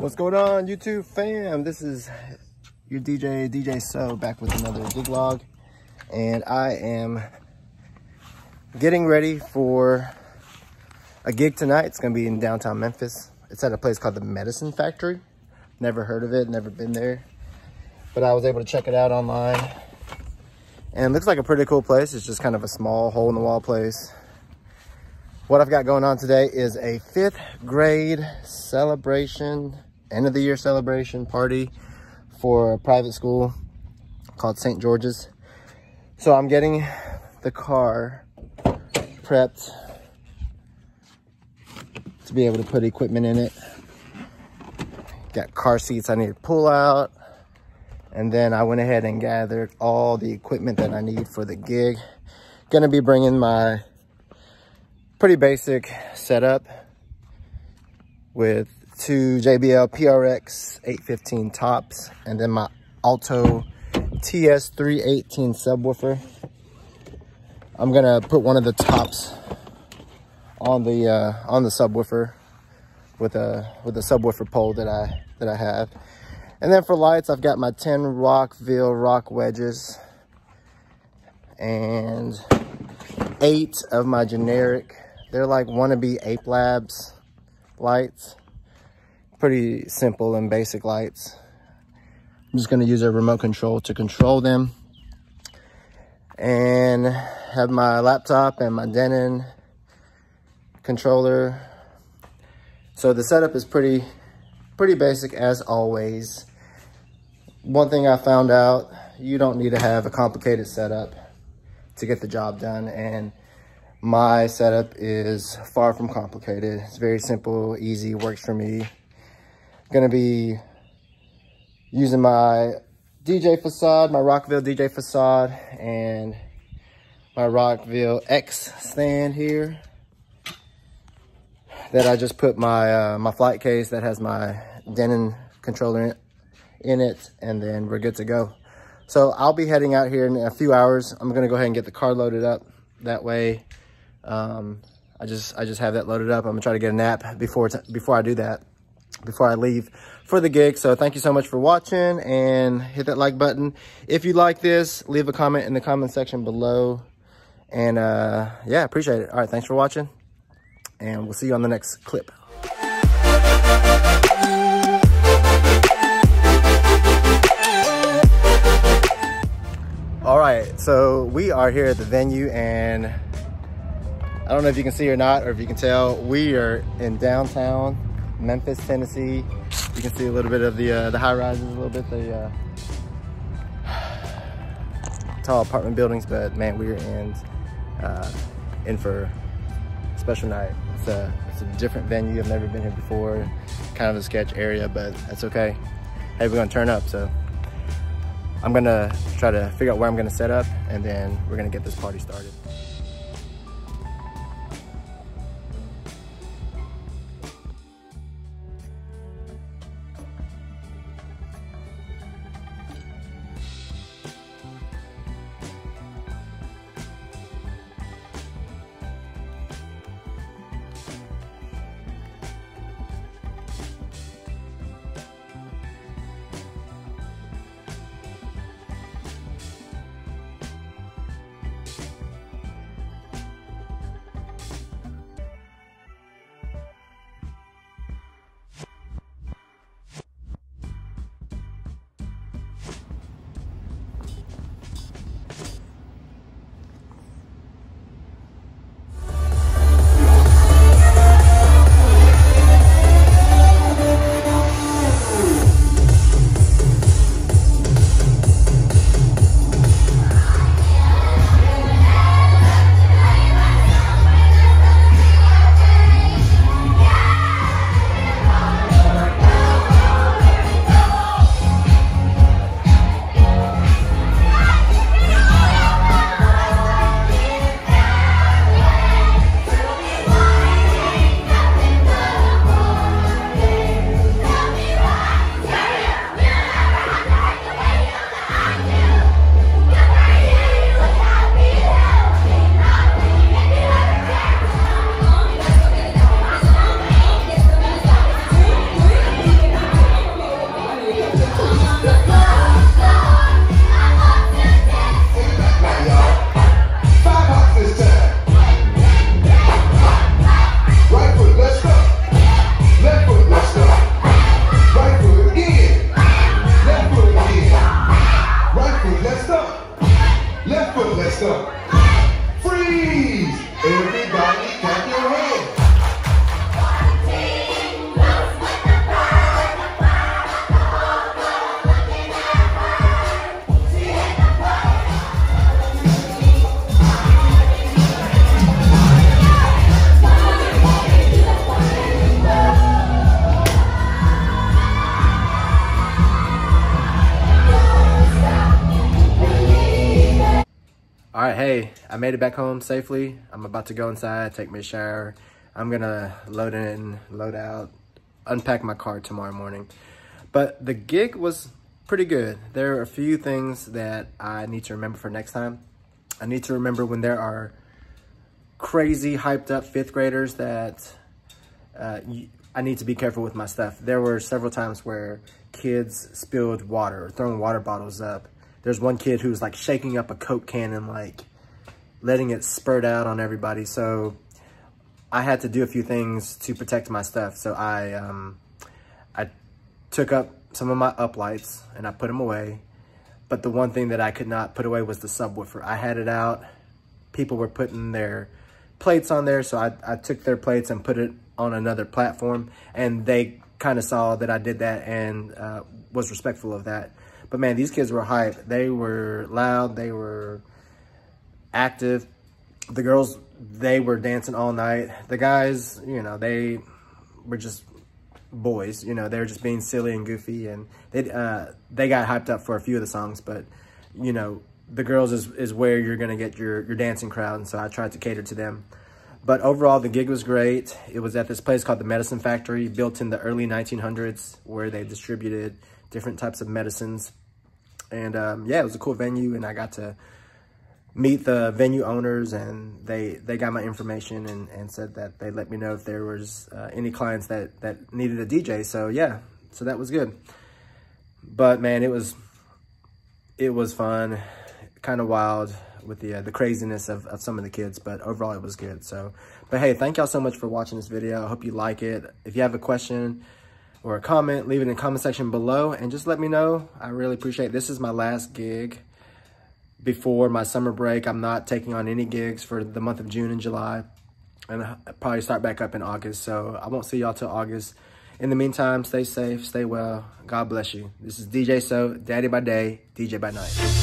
What's going on YouTube fam? This is your DJ, DJ So back with another gig log. And I am getting ready for a gig tonight. It's gonna be in downtown Memphis. It's at a place called the Medicine Factory. Never heard of it, never been there. But I was able to check it out online. And it looks like a pretty cool place. It's just kind of a small hole in the wall place. What I've got going on today is a fifth grade celebration end of the year celebration party for a private school called St. George's. So I'm getting the car prepped to be able to put equipment in it. Got car seats I need to pull out. And then I went ahead and gathered all the equipment that I need for the gig. Gonna be bringing my pretty basic setup with two JBL PRX 815 tops and then my Alto TS318 subwoofer. I'm gonna put one of the tops on the uh, on the subwoofer with a with a subwoofer pole that I that I have. And then for lights, I've got my 10 Rockville rock wedges and eight of my generic. They're like wannabe Ape Labs lights pretty simple and basic lights. I'm just going to use a remote control to control them. And have my laptop and my Denon controller. So the setup is pretty, pretty basic as always. One thing I found out, you don't need to have a complicated setup to get the job done. And my setup is far from complicated. It's very simple, easy, works for me going to be using my DJ facade, my Rockville DJ facade, and my Rockville X stand here that I just put my uh, my flight case that has my Denon controller in, in it, and then we're good to go. So I'll be heading out here in a few hours. I'm gonna go ahead and get the car loaded up. That way, um, I just I just have that loaded up. I'm gonna try to get a nap before before I do that before I leave for the gig. So thank you so much for watching and hit that like button. If you like this, leave a comment in the comment section below. And uh, yeah, appreciate it. All right, thanks for watching. And we'll see you on the next clip. All right, so we are here at the venue and I don't know if you can see or not, or if you can tell, we are in downtown Memphis, Tennessee. You can see a little bit of the uh, the high rises, a little bit the uh, tall apartment buildings, but man, we're in uh, in for a special night. It's a it's a different venue. I've never been here before. Kind of a sketch area, but that's okay. Hey, we're gonna turn up, so I'm gonna try to figure out where I'm gonna set up, and then we're gonna get this party started. É questão? Hey, I made it back home safely. I'm about to go inside, take a shower. I'm gonna load in, load out, unpack my car tomorrow morning. But the gig was pretty good. There are a few things that I need to remember for next time. I need to remember when there are crazy hyped up fifth graders that uh, I need to be careful with my stuff. There were several times where kids spilled water throwing water bottles up. There's one kid who was like shaking up a Coke can and like letting it spurt out on everybody. So I had to do a few things to protect my stuff. So I, um, I took up some of my uplights and I put them away. But the one thing that I could not put away was the subwoofer. I had it out. People were putting their plates on there. So I, I took their plates and put it on another platform and they kind of saw that I did that and uh, was respectful of that. But man, these kids were hype. They were loud. They were active. The girls, they were dancing all night. The guys, you know, they were just boys. You know, they were just being silly and goofy, and they uh, they got hyped up for a few of the songs. But you know, the girls is is where you're gonna get your your dancing crowd, and so I tried to cater to them. But overall, the gig was great. It was at this place called the Medicine Factory, built in the early 1900s, where they distributed different types of medicines. And um, yeah, it was a cool venue, and I got to meet the venue owners, and they they got my information and, and said that they let me know if there was uh, any clients that, that needed a DJ. So yeah, so that was good. But man, it was it was fun, kind of wild with the uh, the craziness of, of some of the kids, but overall it was good. So, but hey, thank y'all so much for watching this video. I hope you like it. If you have a question or a comment, leave it in the comment section below and just let me know. I really appreciate it. This is my last gig before my summer break. I'm not taking on any gigs for the month of June and July and I'll probably start back up in August. So I won't see y'all till August. In the meantime, stay safe, stay well. God bless you. This is DJ So, Daddy by day, DJ by night.